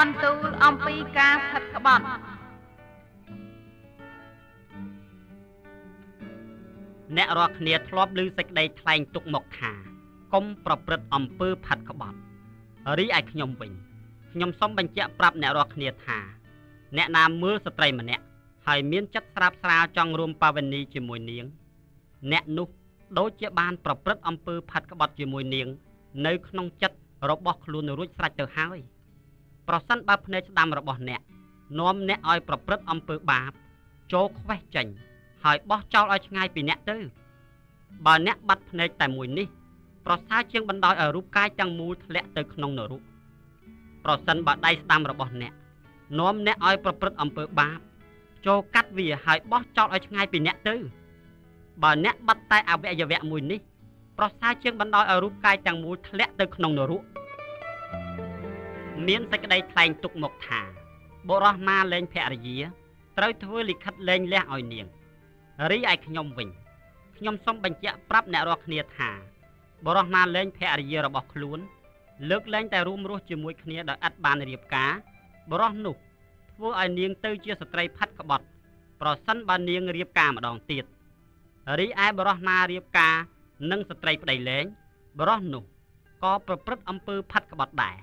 បន្ទូលអំពីការផិតក្បត់អ្នករាល់គ្នាធ្លាប់ឮសេចក្តីថ្លែងទុកមកថាកុំប្រព្រឹត្តអំពើផាត់ក្បត់រីឯខ្ញុំវិញខ្ញុំសូមបញ្ជាក់ប្រាប់អ្នករាល់គ្នាថា អ្នកណាមើលស្ត្រីម្នាក់ហើយមានចិត្តស្រាបស្រាលចង់រួមបាវនីជាមួយនាង អ្នកនោះដូចជាបានប្រព្រឹត្តអំពើផាត់ក្បត់ជាមួយនាង នៅក្នុងចិត្តរបស់ខ្លួនរួចស្រេចទៅហើយ ប្រសិនបើភ្នែកស្ដាំរបស់អ្នកនាំអ្នកឲ្យប្រព្រឹត្តអំពើបាប ចូលខ្វេះចេញហើយបោះចោលឲ្យឆ្ងាយពីអ្នកទៅបើអ្នកបាត់ភ្នែកតែមួយនេះ ប្រសើរជាងបណ្ដោយឲ្យរូបកាយទាំងមូលធ្លាក់ទៅក្នុងនរកប្រសិនបើដៃស្ដាំរបស់អ្នកនាំអ្នកឲ្យប្រព្រឹត្តអំពើបាប ចូលកាត់វាហើយបោះចោលឲ្យឆ្ងាយពីអ្នកទៅបើអ្នកបាត់តែអវយវៈមួយនេះប្រសើរជាងបណ្ដោយឲ្យរូបកាយទាំងមូលធ្លាក់ទៅក្នុងនរក មានសេចក្តីថ្លែងទុកមកថាបុរសណាលែងភរិយាត្រូវធ្វើលិខិតលែងលះឲ្យនាងរីឯខ្ញុំវិញខ្ញុំសូមបញ្ជាក់ប្រាប់អ្នករាល់គ្នាថាបរិះណាលែងភរិយារបស់ខ្លួន លើកលែងតែរួមរស់ជាមួយគ្នាដោយឥតបានរៀបការបរិះនោះធ្វើឲ្យនាងទៅជាស្ត្រីផាត់ក្បត់ ប្រសិនបើនាងរៀបការម្ដងទៀតរីឯបរិះណារៀបការនឹងស្ត្រីប្តីលែងបរិះនោះក៏ប្រព្រឹត្តអំពើផាត់ក្បត់ដែរ